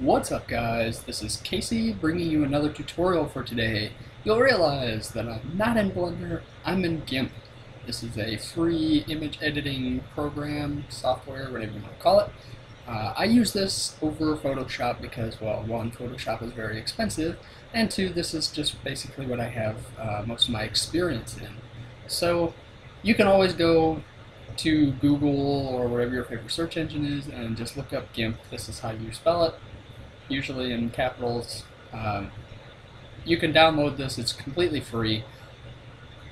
What's up guys, this is Casey bringing you another tutorial for today. You'll realize that I'm not in Blender, I'm in GIMP. This is a free image editing program, software, whatever you want to call it. Uh, I use this over Photoshop because, well, one, Photoshop is very expensive, and two, this is just basically what I have uh, most of my experience in. So, you can always go to Google or whatever your favorite search engine is and just look up GIMP. This is how you spell it usually in capitals. Um, you can download this, it's completely free.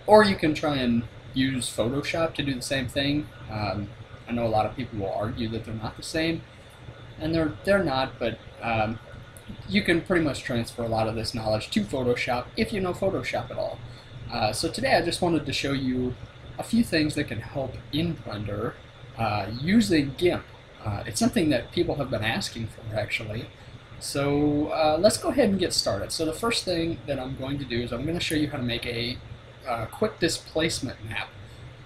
Or you can try and use Photoshop to do the same thing. Um, I know a lot of people will argue that they're not the same, and they're, they're not, but um, you can pretty much transfer a lot of this knowledge to Photoshop if you know Photoshop at all. Uh, so today I just wanted to show you a few things that can help in Blender uh, using GIMP. Uh, it's something that people have been asking for actually. So uh, let's go ahead and get started. So the first thing that I'm going to do is I'm going to show you how to make a uh, quick displacement map.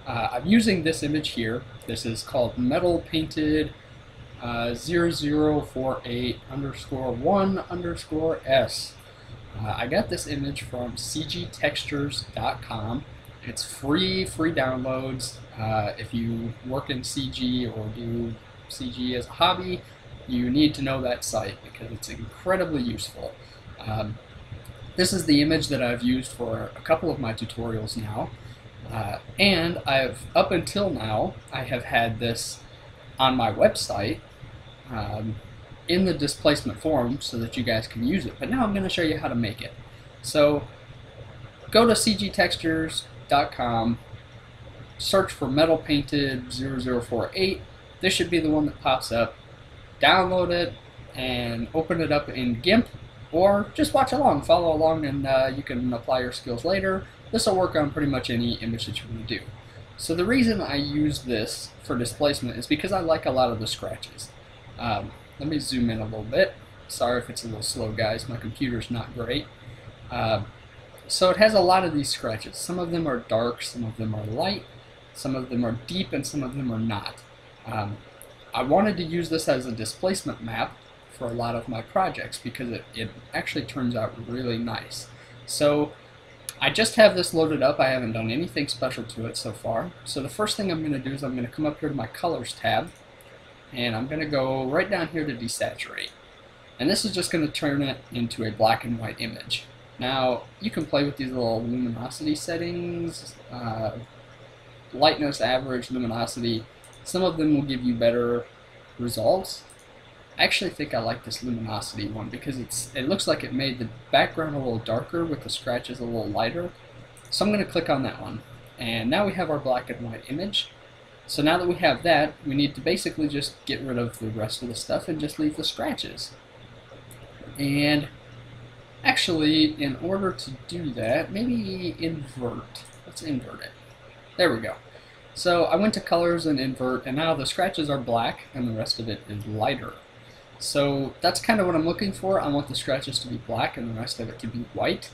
Uh, I'm using this image here. This is called metal painted uh, 0048 underscore 1 underscore S. Uh, I got this image from cgtextures.com. It's free, free downloads. Uh, if you work in CG or do CG as a hobby, you need to know that site because it's incredibly useful. Um, this is the image that I've used for a couple of my tutorials now. Uh, and I've, up until now, I have had this on my website um, in the displacement form so that you guys can use it. But now I'm going to show you how to make it. So go to cgtextures.com, search for metal painted 0048. This should be the one that pops up download it and open it up in GIMP or just watch along, follow along, and uh, you can apply your skills later. This will work on pretty much any image that you want to do. So the reason I use this for displacement is because I like a lot of the scratches. Um, let me zoom in a little bit. Sorry if it's a little slow, guys. My computer's not great. Uh, so it has a lot of these scratches. Some of them are dark, some of them are light, some of them are deep, and some of them are not. Um, I wanted to use this as a displacement map for a lot of my projects because it, it actually turns out really nice. So I just have this loaded up. I haven't done anything special to it so far. So the first thing I'm going to do is I'm going to come up here to my colors tab and I'm going to go right down here to desaturate. And this is just going to turn it into a black and white image. Now you can play with these little luminosity settings, uh, lightness, average, luminosity. Some of them will give you better results. I actually think I like this luminosity one because it's it looks like it made the background a little darker with the scratches a little lighter. So I'm going to click on that one. And now we have our black and white image. So now that we have that, we need to basically just get rid of the rest of the stuff and just leave the scratches. And actually, in order to do that, maybe invert. Let's invert it. There we go. So I went to colors and invert, and now the scratches are black, and the rest of it is lighter. So that's kind of what I'm looking for. I want the scratches to be black and the rest of it to be white.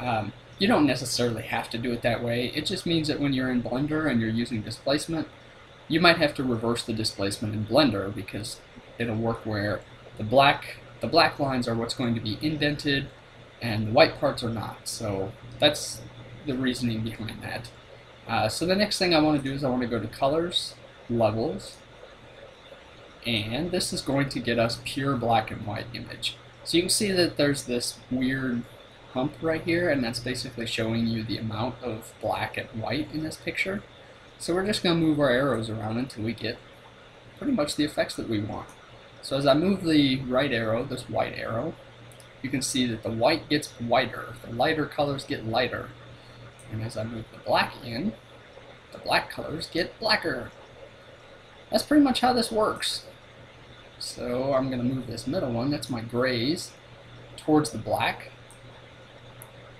Um, you don't necessarily have to do it that way. It just means that when you're in Blender and you're using displacement, you might have to reverse the displacement in Blender because it'll work where the black the black lines are what's going to be indented and the white parts are not. So that's the reasoning behind that. Uh, so the next thing I want to do is I want to go to colors, levels, and this is going to get us pure black and white image. So you can see that there's this weird hump right here, and that's basically showing you the amount of black and white in this picture. So we're just going to move our arrows around until we get pretty much the effects that we want. So as I move the right arrow, this white arrow, you can see that the white gets whiter, the lighter colors get lighter, and as I move the black in, the black colors get blacker. That's pretty much how this works. So I'm going to move this middle one, that's my grays, towards the black.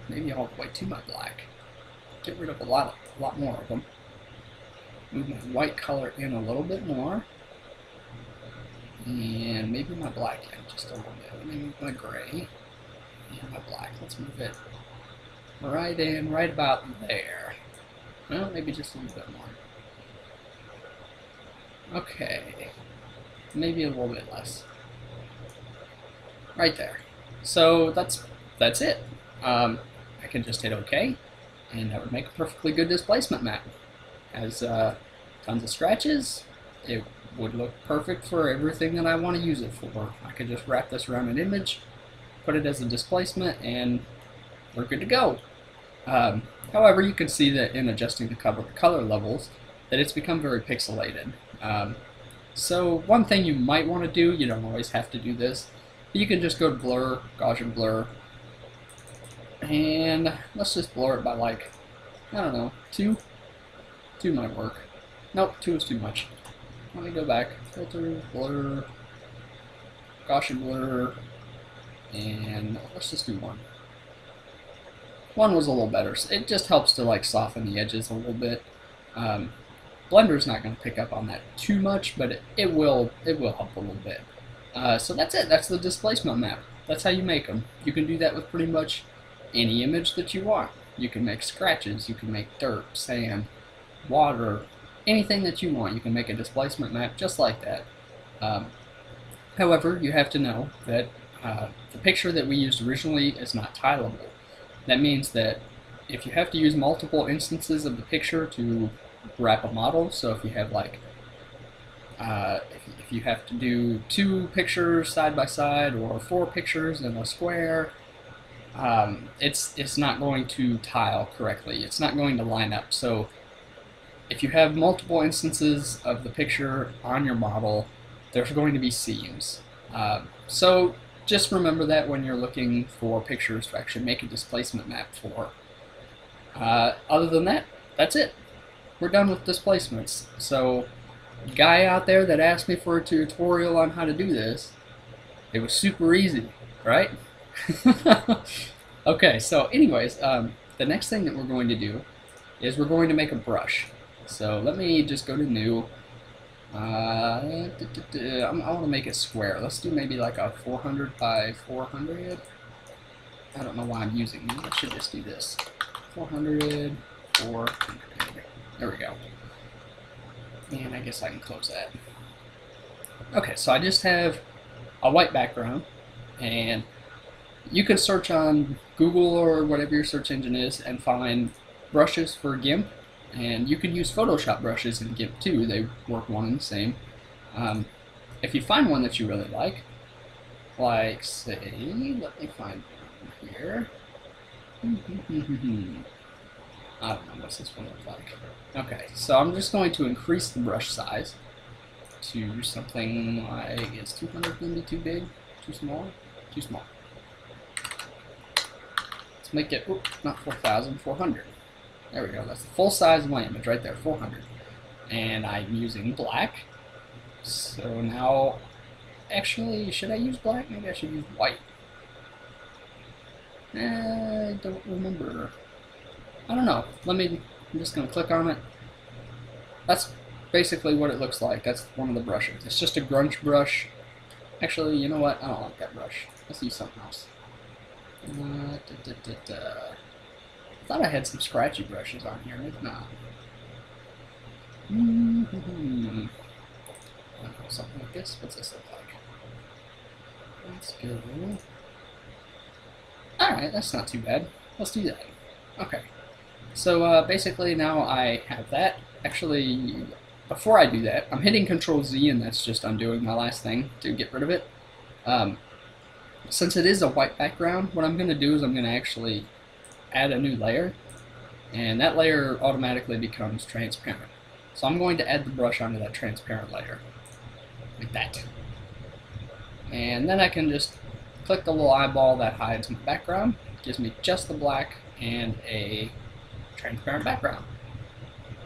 Maybe all the way to my black. Get rid of a lot, a lot more of them. Move my white color in a little bit more. And maybe my black in just a little bit. Move my gray and my black. Let's move it right in, right about there. Well, maybe just a little bit more. Okay. Maybe a little bit less. right there. So that's that's it. Um, I can just hit OK, and that would make a perfectly good displacement map. Has uh, tons of scratches. It would look perfect for everything that I want to use it for. I could just wrap this around an image, put it as a displacement, and we're good to go. Um, however, you can see that in adjusting the color, color levels, that it's become very pixelated. Um, so one thing you might want to do, you don't always have to do this, you can just go to blur, Gaussian blur, and let's just blur it by like, I don't know, two? Two might work. Nope, two is too much. Let me go back. Filter, blur, Gaussian blur, and let's just do one. One was a little better. It just helps to like soften the edges a little bit. Um, Blender's not going to pick up on that too much, but it, it will it will help a little bit. Uh, so that's it. That's the displacement map. That's how you make them. You can do that with pretty much any image that you want. You can make scratches. You can make dirt, sand, water, anything that you want. You can make a displacement map just like that. Um, however, you have to know that uh, the picture that we used originally is not tileable. That means that if you have to use multiple instances of the picture to wrap a model, so if you have like, uh, if, you have to do two pictures side by side or four pictures in a square, um, it's it's not going to tile correctly. It's not going to line up. So if you have multiple instances of the picture on your model, there's going to be seams. Uh, so just remember that when you're looking for pictures to actually make a displacement map for. Uh, other than that, that's it. We're done with displacements. So, guy out there that asked me for a tutorial on how to do this, it was super easy, right? okay, so anyways, um, the next thing that we're going to do is we're going to make a brush. So let me just go to new. Uh, I want to make it square. Let's do maybe like a 400 by 400. I don't know why I'm using these. I should just do this. 400, 400. There we go. And I guess I can close that. Okay, so I just have a white background, and you can search on Google or whatever your search engine is and find brushes for GIMP and you can use Photoshop brushes in GIMP too. They work one and the same. Um, if you find one that you really like, like say, let me find one here. I don't know what's this one look like. Okay, so I'm just going to increase the brush size to something like, is 200 going to be too big? Too small? Too small. Let's make it, oops, not 4,000, 400. There we go. That's the full size of my image right there, 400. And I'm using black. So now, actually, should I use black? Maybe I should use white. Eh, I don't remember. I don't know. Let me, I'm just going to click on it. That's basically what it looks like. That's one of the brushes. It's just a grunge brush. Actually, you know what? I don't like that brush. Let's use something else. Uh, da, da, da, thought I had some scratchy brushes on here, not. Mm -hmm. Something like this. What's this look like? Let's go. Alright, that's not too bad. Let's do that. Okay. So uh, basically now I have that. Actually, before I do that, I'm hitting Control Z and that's just undoing my last thing to get rid of it. Um, since it is a white background, what I'm going to do is I'm going to actually add a new layer, and that layer automatically becomes transparent. So I'm going to add the brush onto that transparent layer, like that. And then I can just click the little eyeball that hides my background, gives me just the black and a transparent background.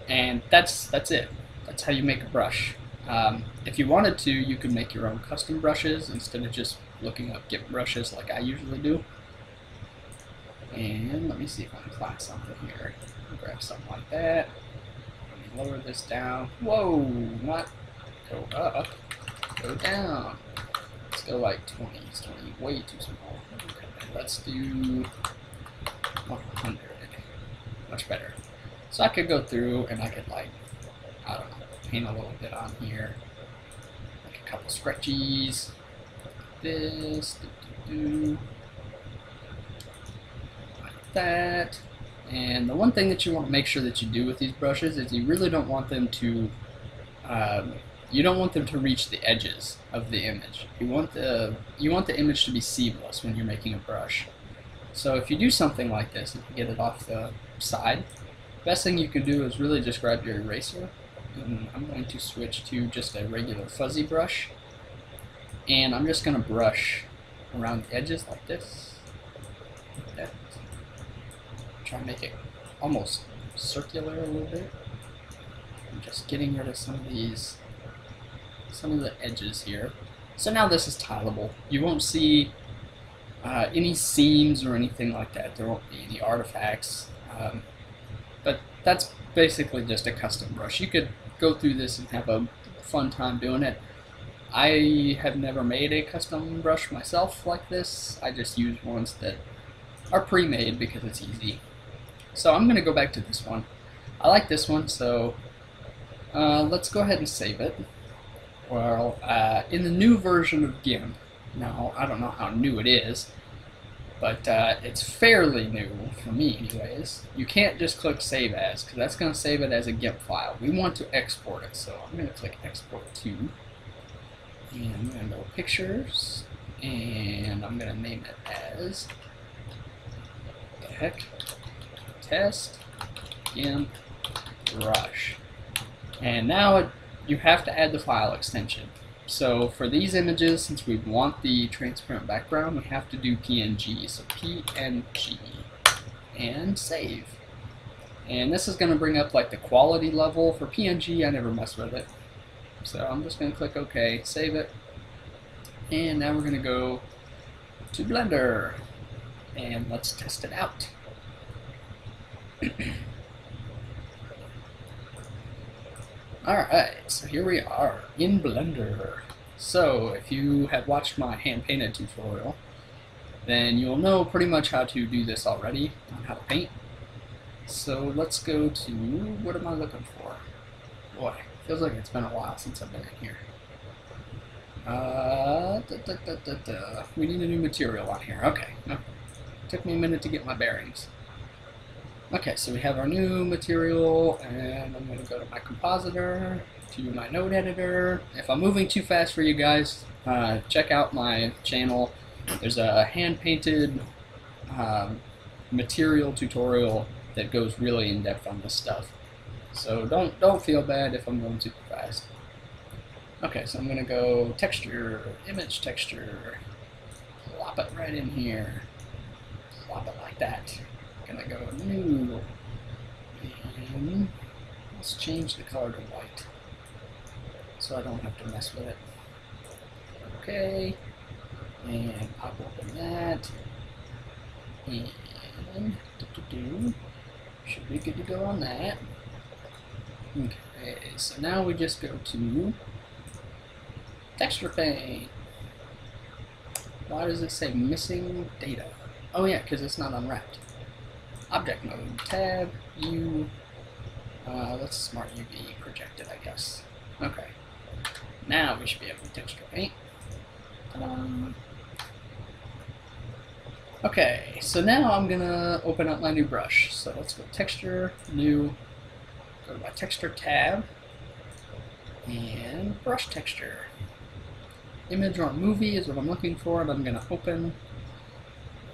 And that's that's it. That's how you make a brush. Um, if you wanted to, you could make your own custom brushes instead of just looking up GIMP brushes like I usually do. And let me see if I can find something here. Grab something like that. Let me lower this down. Whoa, not go up, go down. Let's go like 20. It's 20 way too small. Okay, let's do 100. Much better. So I could go through and I could like, I don't know, paint a little bit on here. Like a couple scratchies. This, do like that. And the one thing that you want to make sure that you do with these brushes is you really don't want them to um, you don't want them to reach the edges of the image. You want the you want the image to be seamless when you're making a brush. So if you do something like this, if you get it off the side, best thing you can do is really just grab your eraser and I'm going to switch to just a regular fuzzy brush and I'm just going to brush around the edges like this. Like. Try and make it almost circular a little bit. I'm just getting rid of some of these, some of the edges here. So now this is tileable. You won't see uh, any seams or anything like that. There won't be any artifacts. Um, but that's basically just a custom brush. You could go through this and have a fun time doing it. I have never made a custom brush myself like this. I just use ones that are pre-made because it's easy. So I'm going to go back to this one. I like this one, so uh, let's go ahead and save it. Well, uh, in the new version of GIMP, now I don't know how new it is, but uh, it's fairly new for me anyways. You can't just click Save As, because that's going to save it as a GIMP file. We want to export it, so I'm going to click Export To, and I'm going to go Pictures, and I'm going to name it as, the heck, Test GIMP Brush. And now it, you have to add the file extension. So for these images, since we want the transparent background, we have to do PNG. So PNG and save. And this is going to bring up like the quality level. For PNG, I never mess with it. So I'm just going to click OK, save it. And now we're going to go to Blender. And let's test it out. Alright, so here we are in Blender. So, if you have watched my hand-painted tutorial, then you'll know pretty much how to do this already, on how to paint. So let's go to, what am I looking for? Boy, feels like it's been a while since I've been in here. Uh, da, da, da, we need a new material on here. Okay, no, took me a minute to get my bearings. Okay, so we have our new material, and I'm going to go to my compositor, to my node editor. If I'm moving too fast for you guys, uh, check out my channel. There's a hand-painted um, material tutorial that goes really in depth on this stuff. So don't don't feel bad if I'm going too fast. Okay, so I'm gonna go texture, image texture, plop it right in here, plop it like that gonna go new. And mm. let's change the color to white. So I don't have to mess with it. Okay. And pop open that. And do, do, do. should be good to go on that. Okay, so now we just go to texture paint. Why does it say missing data? Oh yeah, because it's not unwrapped object mode, tab, U, uh, let's smart UV projected, I guess. Okay. Now we should be able to texture paint. Okay, so now I'm gonna open up my new brush. So let's go texture, new, go to my texture tab, and brush texture. Image or movie is what I'm looking for, and I'm gonna open,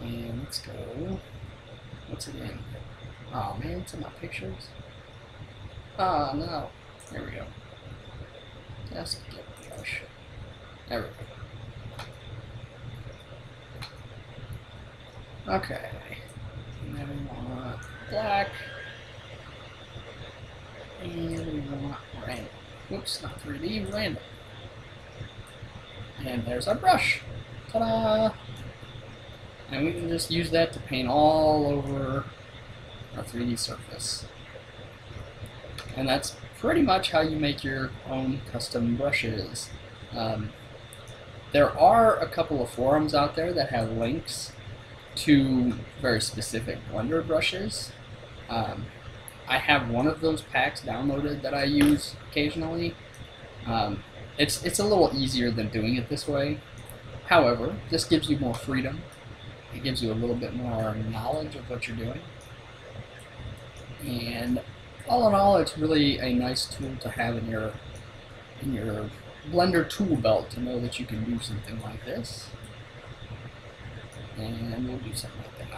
and let's go What's it in? Oh man, it's in my pictures. Oh no. There we go. Let's get brush. There we go. Okay. And then we want black. And we want random. Oops, not 3D, random. And there's our brush. Ta-da! And we can just use that to paint all over our 3D surface. And that's pretty much how you make your own custom brushes. Um, there are a couple of forums out there that have links to very specific Blender brushes. Um, I have one of those packs downloaded that I use occasionally. Um, it's, it's a little easier than doing it this way. However, this gives you more freedom. It gives you a little bit more knowledge of what you're doing. And all in all, it's really a nice tool to have in your in your Blender tool belt to know that you can do something like this. And we'll do something like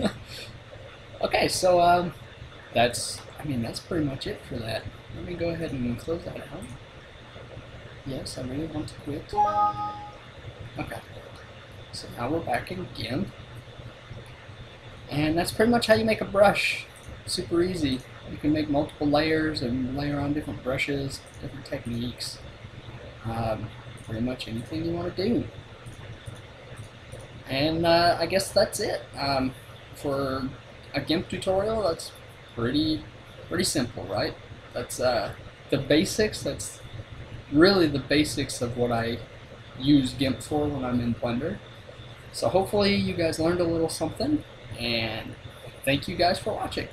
that. Okay, so um, that's I mean that's pretty much it for that. Let me go ahead and close that out. Yes, I really want to quit. Okay. So now we're back in GIMP. And that's pretty much how you make a brush. Super easy. You can make multiple layers and layer on different brushes, different techniques. Um, pretty much anything you want to do. And uh, I guess that's it. Um, for a GIMP tutorial, that's pretty pretty simple, right? That's uh, the basics. That's really the basics of what I use GIMP for when I'm in Blender. So hopefully you guys learned a little something, and thank you guys for watching.